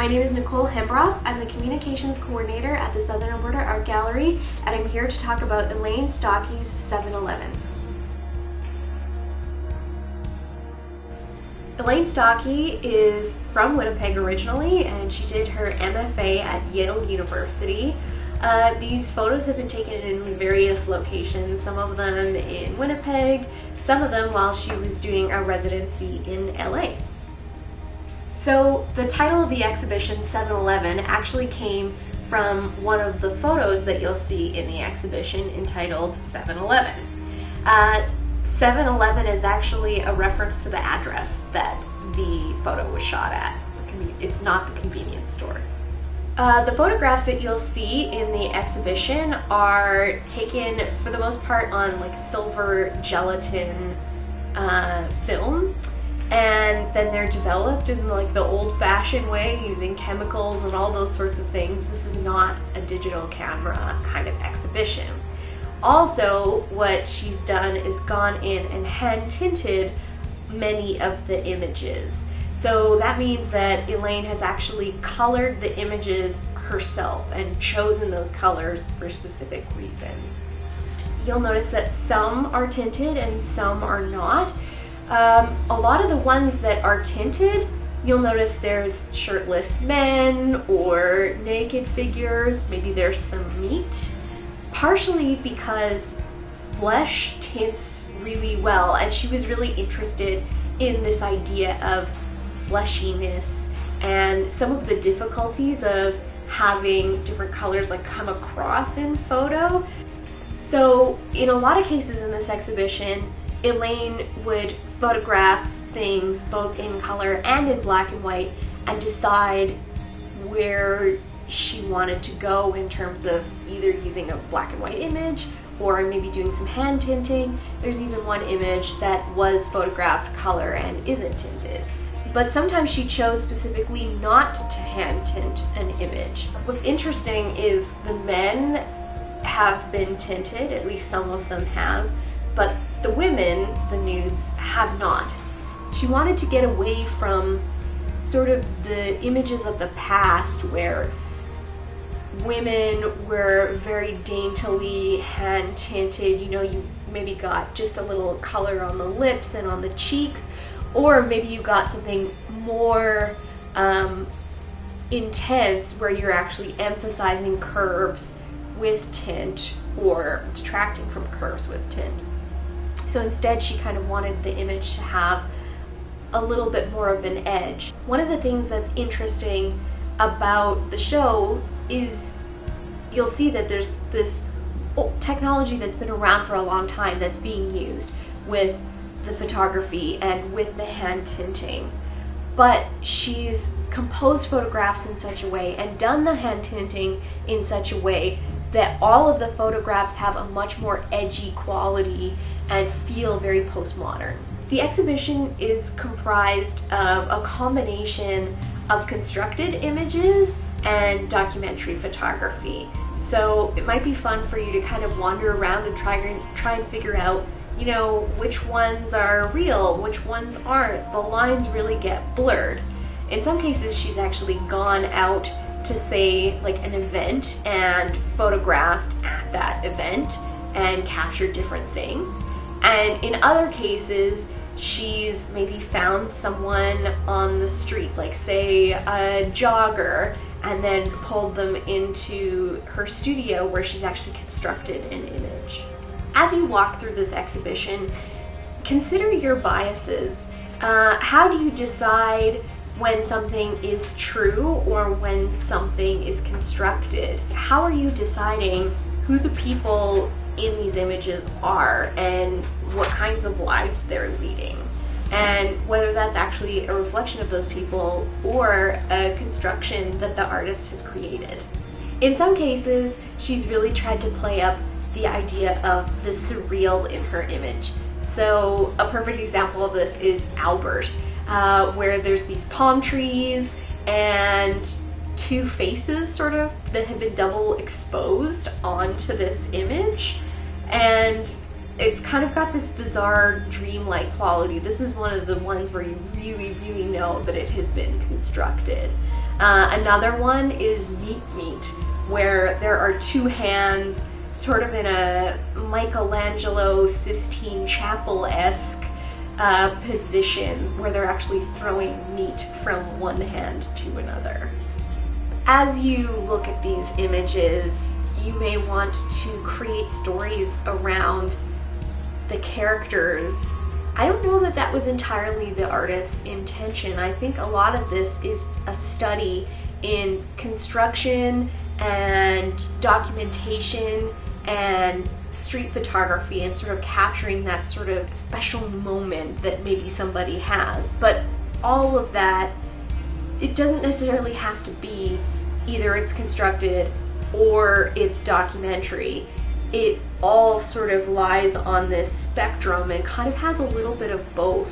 My name is Nicole Hembroff. I'm the Communications Coordinator at the Southern Alberta Art Gallery, and I'm here to talk about Elaine Stocki's 7-Eleven. Elaine Stocki is from Winnipeg originally, and she did her MFA at Yale University. Uh, these photos have been taken in various locations, some of them in Winnipeg, some of them while she was doing a residency in LA. So the title of the exhibition, 7-Eleven, actually came from one of the photos that you'll see in the exhibition entitled 7-Eleven. 7-Eleven uh, is actually a reference to the address that the photo was shot at. It's not the convenience store. Uh, the photographs that you'll see in the exhibition are taken for the most part on like silver gelatin uh, film and then they're developed in like the old-fashioned way using chemicals and all those sorts of things. This is not a digital camera kind of exhibition. Also, what she's done is gone in and hand tinted many of the images. So that means that Elaine has actually colored the images herself and chosen those colors for specific reasons. You'll notice that some are tinted and some are not. Um, a lot of the ones that are tinted, you'll notice there's shirtless men or naked figures, maybe there's some meat. Partially because flesh tints really well and she was really interested in this idea of fleshiness and some of the difficulties of having different colors like come across in photo. So in a lot of cases in this exhibition, Elaine would photograph things both in color and in black and white and decide where she wanted to go in terms of either using a black and white image or maybe doing some hand tinting. There's even one image that was photographed color and isn't tinted. But sometimes she chose specifically not to hand tint an image. What's interesting is the men have been tinted, at least some of them have, but the women, the nudes, have not. She wanted to get away from sort of the images of the past where women were very daintily hand tinted. You know, you maybe got just a little color on the lips and on the cheeks, or maybe you got something more um, intense where you're actually emphasizing curves with tint or detracting from curves with tint. So instead she kind of wanted the image to have a little bit more of an edge. One of the things that's interesting about the show is you'll see that there's this technology that's been around for a long time that's being used with the photography and with the hand tinting. But she's composed photographs in such a way and done the hand tinting in such a way that all of the photographs have a much more edgy quality and feel very postmodern. The exhibition is comprised of a combination of constructed images and documentary photography. So it might be fun for you to kind of wander around and try, try and figure out, you know, which ones are real, which ones aren't. The lines really get blurred. In some cases, she's actually gone out to say like an event and photographed at that event and captured different things. And in other cases, she's maybe found someone on the street, like say a jogger, and then pulled them into her studio where she's actually constructed an image. As you walk through this exhibition, consider your biases. Uh, how do you decide when something is true or when something is constructed? How are you deciding who the people in these images are and what kinds of lives they're leading? And whether that's actually a reflection of those people or a construction that the artist has created. In some cases, she's really tried to play up the idea of the surreal in her image. So a perfect example of this is Albert uh, where there's these palm trees and two faces sort of that have been double exposed onto this image and it's kind of got this bizarre dreamlike quality. This is one of the ones where you really, really know that it has been constructed. Uh, another one is Meat Meat, where there are two hands sort of in a Michelangelo Sistine Chapel-esque uh, position where they're actually throwing meat from one hand to another. As you look at these images, you may want to create stories around the characters. I don't know that that was entirely the artist's intention. I think a lot of this is a study in construction and documentation and street photography and sort of capturing that sort of special moment that maybe somebody has. But all of that, it doesn't necessarily have to be either it's constructed or it's documentary. It all sort of lies on this spectrum and kind of has a little bit of both.